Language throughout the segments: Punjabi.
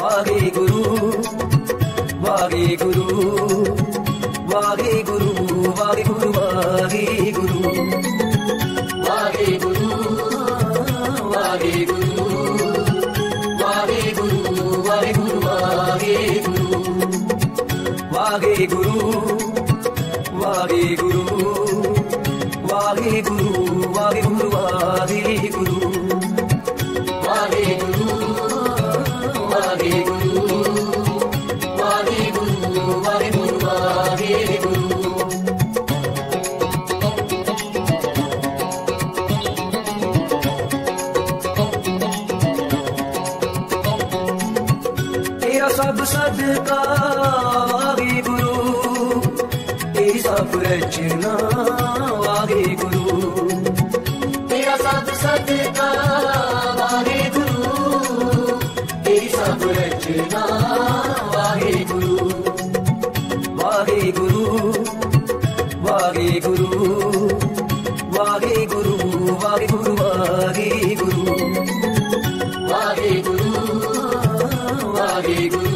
ਵਾਹਿਗੁਰੂ ਵਾਹਿਗੁਰੂ ਵਾਹਿਗੁਰੂ ਵਾਹਿਗੁਰੂ ਵਾਹਿਗੁਰੂ ਵਾਹਿਗੁਰੂ ਵਾਹਿਗੁਰੂ ਵਾਹਿਗੁਰੂ ਵਾਹਿਗੁਰੂ ਵਾਹਿਗੁਰੂ ਵਾਹਿਗੁਰੂ ਵਾਹਿਗੁਰੂ ਵਾਹਿਗੁਰੂ ਵਾਹਿਗੁਰੂ ਵਾਹਿਗੁਰੂ ਵਾਹਿਗੁਰੂ ਸਭ ਸਦਕਾ ਵਾਹਿਗੁਰੂ ਤੇਰੀ ਸਭ ਰਚਨਾ ਵਾਹਿਗੁਰੂ ਤੇਰਾ ਸਭ ਸਦਕਾ ਵਾਹਿਗੁਰੂ ਤੇਰੀ ਸਭ ਰਚਨਾ ਵਾਹਿਗੁਰੂ ਵਾਹਿਗੁਰੂ ਵਾਹਿਗੁਰੂ ਵਾਹਿਗੁਰੂ ਵਾਹਿਗੁਰੂ ਵਾਹੀ ਗੁਰੂ ਵਾਹਿਗੁਰੂ ਵਾਹਿਗੁਰੂ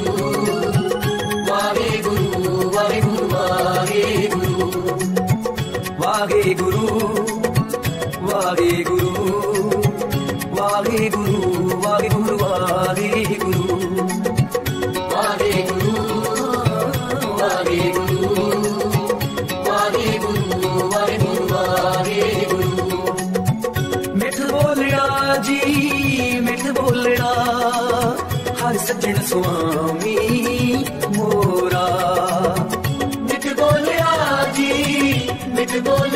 ਵਾਹਿਗੁਰੂ ਵਾਹਿਗੁਰੂ ਵਾਹਿਗੁਰੂ ਵਾਹਿਗੁਰੂ। ਸੱਜਣ ਸੁਆਮੀ ਮਿੱਠ ਬੋਲਿਆ ਜੀ ਮਿੱਠ ਬੋਲ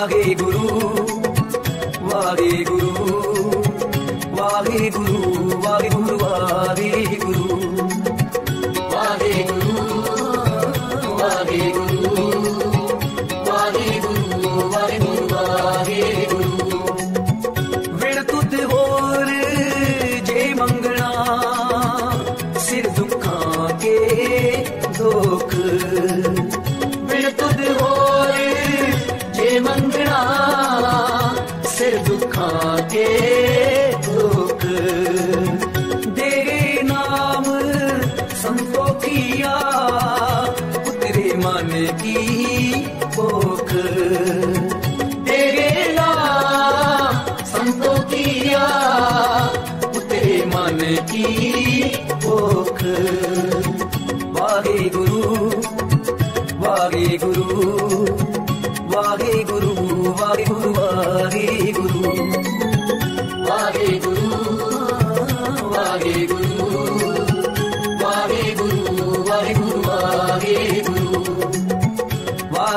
ਵਾਹਿਗੁਰੂ ਵਾਹਿਗੁਰੂ ਵਾਹਿਗੁਰੂ ਵਾਹਿਗੁਰੂ ਵਾਹਿਗੁਰੂ ਵਾਹਿਗੁਰੂ ਵਾਹਿਗੁਰੂ ਵਾਹਿਗੁਰੂ ਵਾਹਿਗੁਰੂ ਵਾਹਿਗੁਰੂ। ਵਿਣ ਤੁਧ ਹੋਰ ਜੇ ਮੰਗਣਾ, ਸਿਰ ਦੁਖਾਂ ਕੇ ਦੁੱਖ की भूख देवेला संतों किया उतरे मन की भूख वाहे गुरु वाहे गुरु वाहे गुरु वाहे गुरु वाहे गुरु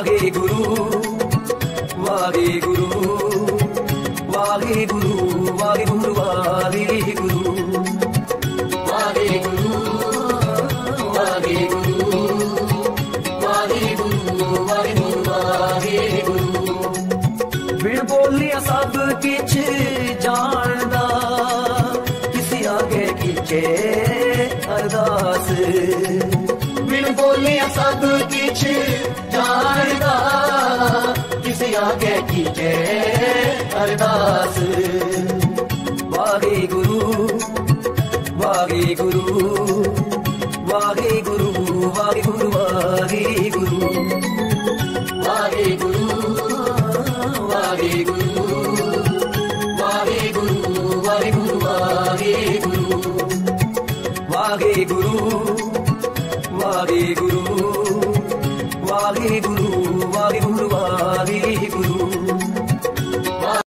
ਵਾਹਿਗੁਰੂ ਵਾਹਿਗੁਰੂ ਵਾਹਿਗੁਰੂ ਵਾਹਿਗੁਰੂ ਵਾਹਿਗੁਰੂ ਵਾਹਿਗੁਰੂ ਬੋਲਿਆ ਸਭ ਕਿਛ ਜਾਣਦਾ, ਕਿਸੇ ਆਗੇ ਕੀਚੇ ਅਰਦਾਸ। ਬਿਨ ਬੋਲਿਆ ਸਭ ਕਿਛ ਕਿਸੇ ਆਗੇ ਕੀਚੇ ਅਰਦਾਸ ਵਾਹਿਗੁਰੂ ਵਾਹਿਗੁਰੂ ਵਾਹਿਗੁਰੂ ਵਾਹਿਗੁਰੂ ਵਾਹਿਗੁਰੂ ਵਾਹਿਗੁਰੂ ਵਾਹਿਗੁਰੂ ਵਾਹਿਗੁਰੂ ਵਾਹਿਗੁਰੂ ਵਾਹਿਗੁਰੂ ਵਾਹਿਗੁਰੂ ਵਾਹਿਗੁਰੂ ਵਾਹਿਗੁਰੂ ਵਾਹਿਗੁਰੂ ਵਾਹਿਗੁਰੂ